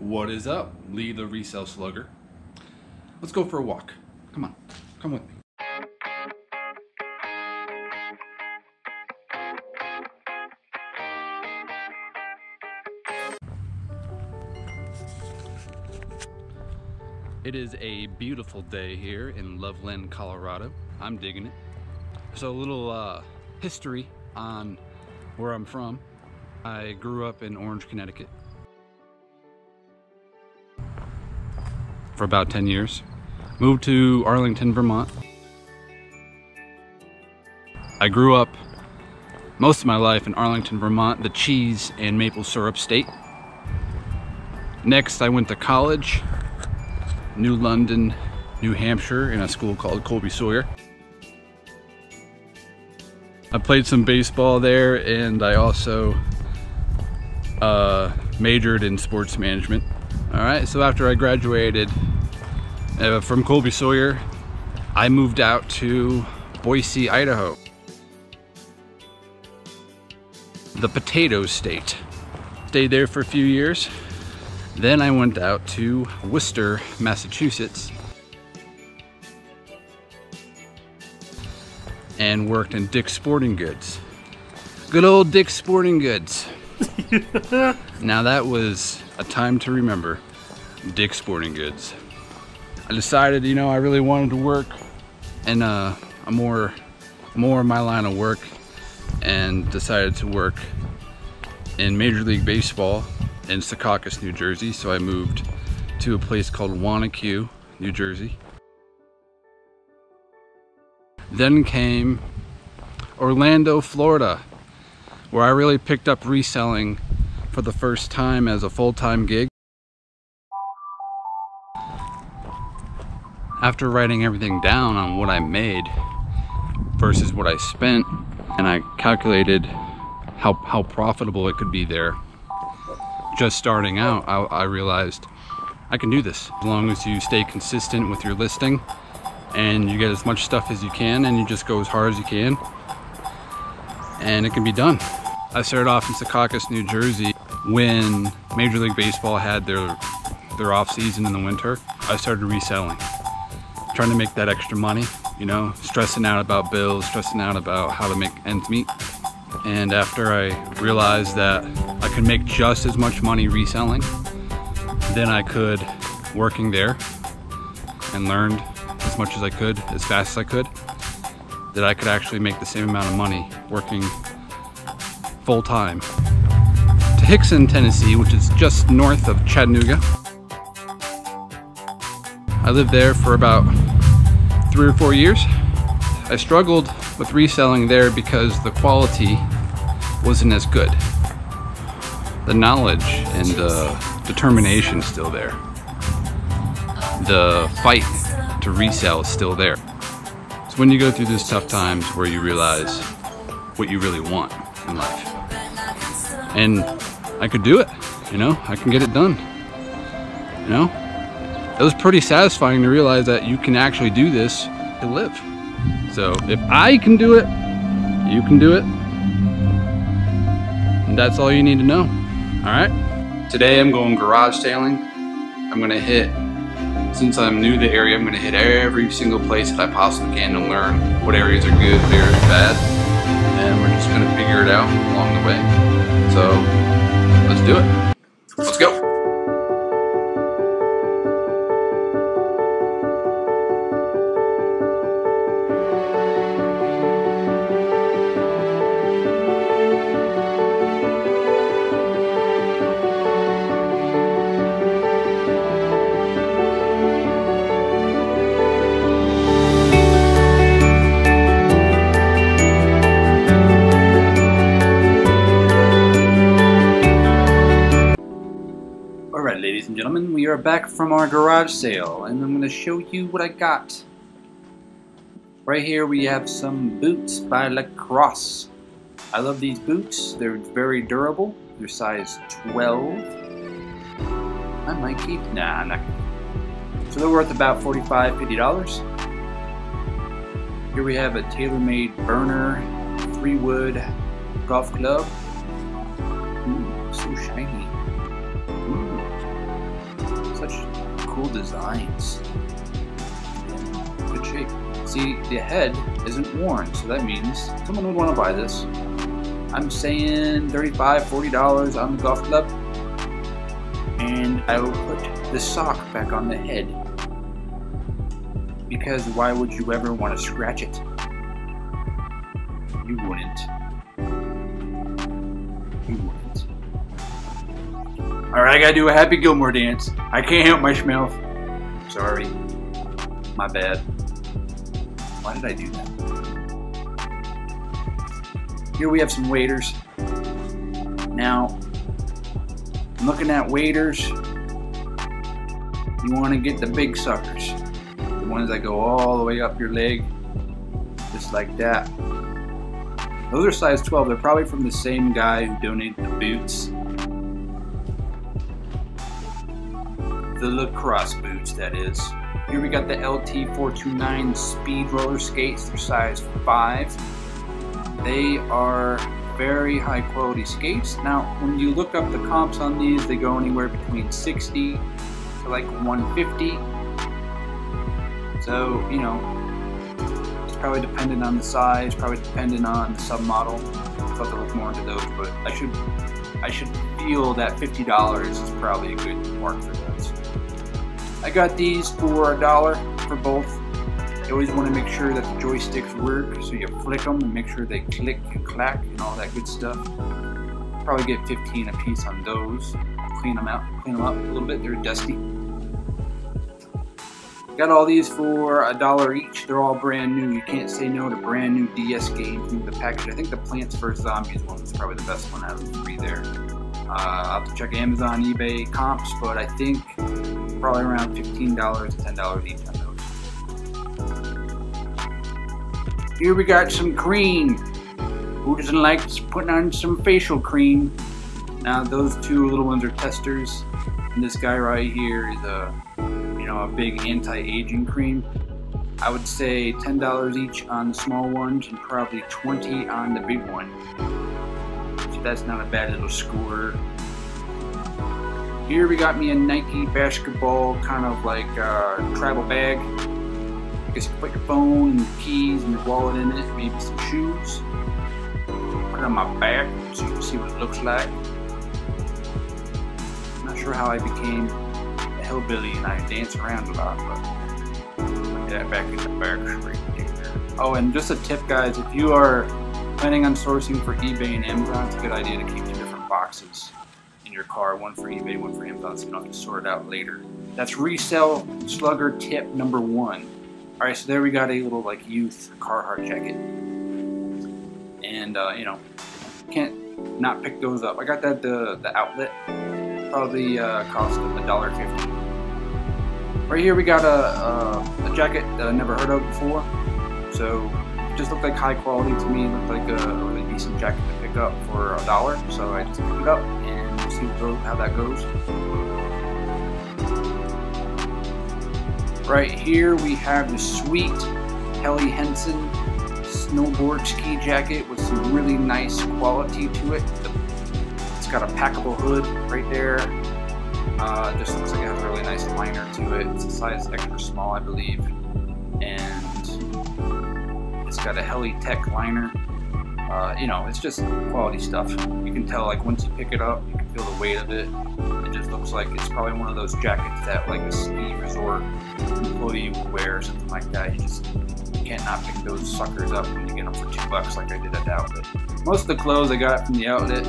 What is up? Lee the Resell Slugger. Let's go for a walk. Come on, come with me. It is a beautiful day here in Loveland, Colorado. I'm digging it. So a little uh, history on where I'm from. I grew up in Orange, Connecticut for about 10 years. Moved to Arlington, Vermont. I grew up most of my life in Arlington, Vermont, the cheese and maple syrup state. Next, I went to college, New London, New Hampshire, in a school called Colby Sawyer. I played some baseball there and I also uh, majored in sports management. All right, so after I graduated uh, from Colby Sawyer, I moved out to Boise, Idaho. The potato state. Stayed there for a few years. Then I went out to Worcester, Massachusetts and worked in Dick's Sporting Goods. Good old Dick's Sporting Goods. now that was a time to remember. Dick's Sporting Goods. I decided, you know, I really wanted to work in a, uh, a more, more of my line of work and decided to work in Major League Baseball in Secaucus, New Jersey. So I moved to a place called Wanaque, New Jersey. Then came Orlando, Florida, where I really picked up reselling for the first time as a full-time gig. After writing everything down on what I made versus what I spent, and I calculated how, how profitable it could be there, just starting out, I, I realized I can do this as long as you stay consistent with your listing and you get as much stuff as you can and you just go as hard as you can and it can be done. I started off in Secaucus, New Jersey when Major League Baseball had their their off season in the winter. I started reselling, trying to make that extra money, you know, stressing out about bills, stressing out about how to make ends meet. And after I realized that I could make just as much money reselling, then I could working there and learned as much as I could, as fast as I could, that I could actually make the same amount of money working full time. To Hixson, Tennessee, which is just north of Chattanooga. I lived there for about three or four years. I struggled with reselling there because the quality wasn't as good. The knowledge and uh, determination still there. The fight to resell is still there. It's when you go through these tough times where you realize what you really want in life. And I could do it, you know, I can get it done. You know? It was pretty satisfying to realize that you can actually do this to live. So if I can do it, you can do it. And that's all you need to know. All right? Today I'm going garage tailing. I'm gonna hit since I'm new to the area, I'm going to hit every single place that I possibly can to learn what areas are good, what areas are bad, and we're just going to figure it out along the way. So, let's do it. Let's go. Back from our garage sale and I'm going to show you what I got. Right here we have some boots by Lacrosse. I love these boots, they're very durable, they're size 12. I might keep, nah I'm not. So they're worth about $45, $50. Here we have a TaylorMade burner, three wood golf club. Designs. Good shape. See, the head isn't worn, so that means someone would want to buy this. I'm saying $35, $40 on the golf club. And I will put the sock back on the head. Because why would you ever want to scratch it? You wouldn't. You wouldn't. Alright, I gotta do a Happy Gilmore dance. I can't help my myself. Sorry. My bad. Why did I do that? Here we have some waders. Now, I'm looking at waders. You want to get the big suckers. The ones that go all the way up your leg. Just like that. Those are size 12. They're probably from the same guy who donated the boots. The lacrosse boots, that is. Here we got the LT429 Speed Roller Skates. They're size 5. They are very high quality skates. Now, when you look up the comps on these, they go anywhere between 60 to like 150. So, you know, it's probably dependent on the size, probably dependent on the submodel. I'll have to look more into those, but I should I should feel that $50 is probably a good mark for. I got these for a dollar for both. You always want to make sure that the joysticks work, so you flick them and make sure they click and clack and all that good stuff. Probably get 15 a piece on those. Clean them out, clean them up a little bit. They're dusty. Got all these for a dollar each. They're all brand new. You can't say no to brand new DS games in the package. I think the Plants vs. Zombies one is probably the best one out of the three there. Uh, I'll have to check Amazon, eBay comps, but I think probably around $15 to $10 each on those. Here we got some cream. Who doesn't like putting on some facial cream? Now those two little ones are testers. And this guy right here is a, you know, a big anti-aging cream. I would say $10 each on the small ones and probably 20 on the big one. So that's not a bad little score. Here we got me a Nike basketball kind of like uh, travel bag. I guess you put your phone and your keys and your wallet in it, maybe some shoes. Put it on my back so you can see what it looks like. I'm not sure how I became a hillbilly and I dance around a lot, but look at that back in the back. Oh, and just a tip, guys, if you are planning on sourcing for eBay and Amazon, it's a good idea to keep two different boxes in your car, one for eBay, one for Amazon, so you don't have to sort it out later. That's resell slugger tip number one. All right, so there we got a little like youth Carhartt jacket, and uh, you know, can't not pick those up. I got that the the outlet, probably uh, cost a dollar fifty. Right here we got a, a, a jacket that I never heard of before, so just looked like high quality to me. It looked like a really decent jacket to pick up for a dollar, so I just picked it up and see how that goes. Right here we have the sweet Helly Hansen snowboard ski jacket with some really nice quality to it. It's got a packable hood right there. Uh, just looks like it has a really nice liner to it. It's a size extra small, I believe. And it's got a Helly Tech liner. Uh, you know, it's just quality stuff. You can tell, like, once you pick it up, you can feel the weight of it. It just looks like it's probably one of those jackets that, like, a ski resort employee would wear or something like that. You just can't not pick those suckers up when you get them for two bucks like I did at the outlet. Most of the clothes I got from the outlet.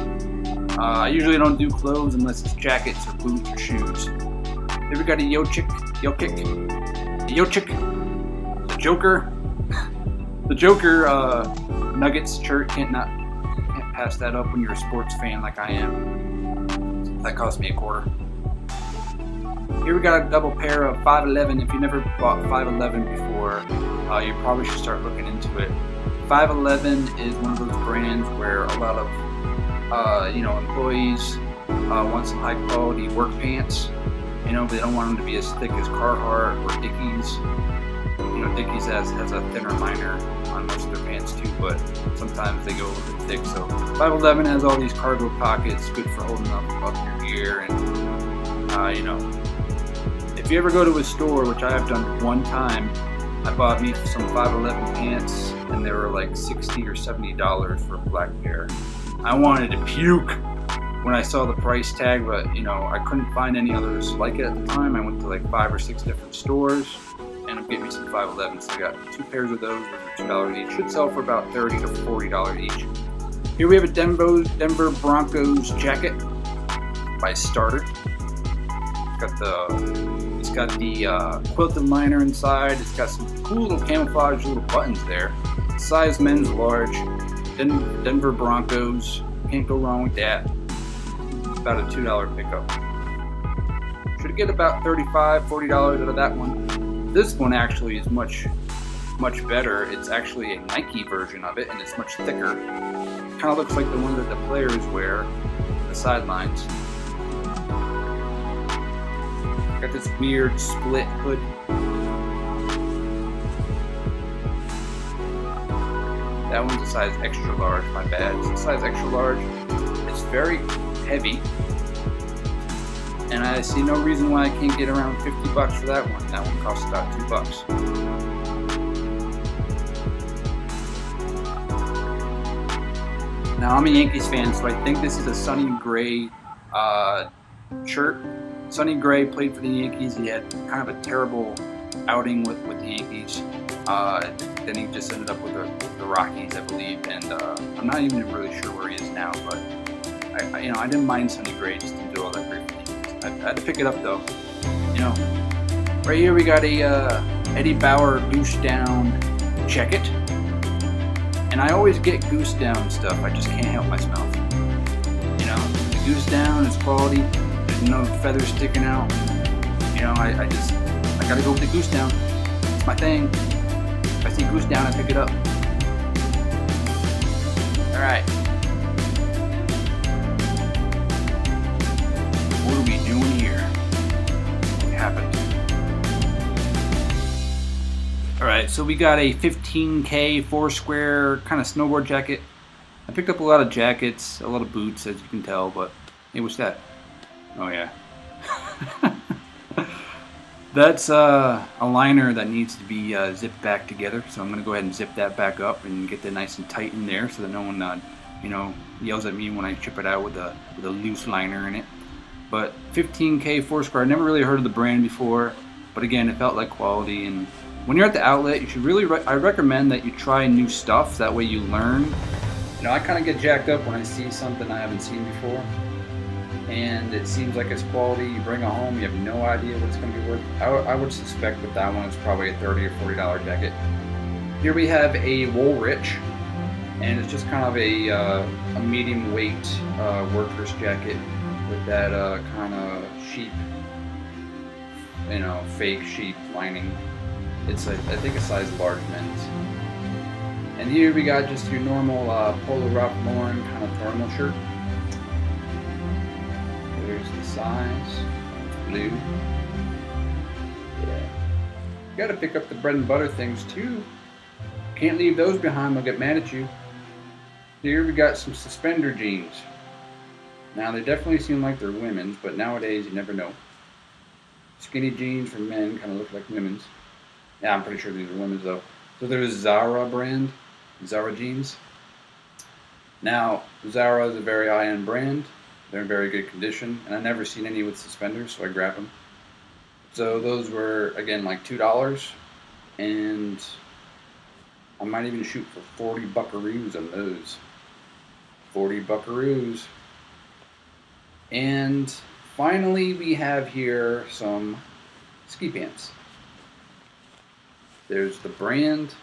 Uh, I usually don't do clothes unless it's jackets or boots or shoes. We got a Yochik, Yokick, Yochik, the Joker, the Joker uh, Nuggets shirt. Can't not can't pass that up when you're a sports fan like I am. That cost me a quarter. Here we got a double pair of 511. If you never bought 511 before, uh, you probably should start looking into it. 511 is one of those brands where a lot of uh, you know employees uh, want some high quality work pants. You know, but they don't want them to be as thick as Carhartt or Dickies. Dickies has, has a thinner liner on most of their pants too, but sometimes they go a little bit thick. So 511 has all these cargo pockets, good for holding up, up your gear, and uh, you know, if if you ever go to a store, which I have done one time, I bought me some 511 pants and they were like 60 or 70 dollars for a black pair. I wanted to puke when I saw the price tag, but you know, I couldn't find any others like it at the time. I went to like five or six different stores and I'm getting me some 511s. So I got two pairs of those, two dollars each. Should sell for about 30 to 40 dollars each. Here we have a Denver, Denver Broncos jacket by Starter. It's got the it's got the uh, quilted liner inside. It's got some cool little camouflage little buttons there. Size men's large. Den Denver Broncos. Can't go wrong with that. It's about a two dollar pickup. Should get about $35, 40 dollars out of that one. This one actually is much much better. It's actually a Nike version of it, and it's much thicker. Kind of looks like the one that the players wear, on the sidelines. Got this weird split hood. That one's a size extra large, my bad. It's a size extra large. It's very heavy. And I see no reason why I can't get around 50 bucks for that one. That one costs about two bucks. Now I'm a Yankees fan, so I think this is a Sonny Gray uh, shirt. Sonny Gray played for the Yankees. He had kind of a terrible outing with, with the Yankees. Uh, then he just ended up with the, the Rockies, I believe. And uh, I'm not even really sure where he is now, but I, I, you know I didn't mind Sonny Gray. Just didn't do all that I, had to pick it up though. You know, right here we got a uh, Eddie Bauer goose down jacket. And I always get goose down stuff. I just can't help myself. You know, the goose down is quality. There's no feathers sticking out. You know, I, I just, I gotta go with the goose down. It's my thing. If I see goose down, I pick it up. All right, so we got a 15K four square kind of snowboard jacket. I picked up a lot of jackets, a lot of boots, as you can tell, but hey, what's that? Oh yeah. That's uh, a liner that needs to be uh, zipped back together, so I'm gonna go ahead and zip that back up and get that nice and tight in there, so that no one, uh, you know, yells at me when I chip it out with a with a loose liner in it. But 15K Foursquare, I never really heard of the brand before, but again, it felt like quality. And when you're at the outlet, you should really, re I recommend that you try new stuff. That way you learn. You know, I kind of get jacked up when I see something I haven't seen before and it seems like it's quality. You bring it home, you have no idea what it's going to be worth. I, would suspect that that one is probably a 30 or 40 dollar jacket. Here we have a Woolrich, and it's just kind of a, uh, a medium weight uh, worker's jacket with that uh, kind of sheep, you know, fake sheep lining. It's a, I think a size large men's. And here we got just your normal uh, Polo Ralph Lauren kind of thermal shirt There's the size. blue. Yeah. You gotta pick up the bread and butter things too. Can't leave those behind, they'll get mad at you. Here we got some suspender jeans. Now they definitely seem like they're women's, but nowadays you never know. Skinny jeans for men kind of look like women's. Yeah, I'm pretty sure these are women's though. So there's Zara brand, Zara jeans. Now, Zara is a very high-end brand. They're in very good condition, and I've never seen any with suspenders, so I grabbed them. So those were again like two dollars, and I might even shoot for forty buckaroos on those. Forty buckaroos. And finally, we have here some ski pants. There's the brand.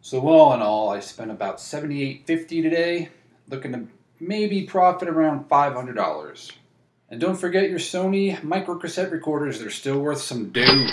So all in all, I spent about $78.50 today looking to maybe profit around $500. And don't forget your Sony micro cassette recorders, they're still worth some dough.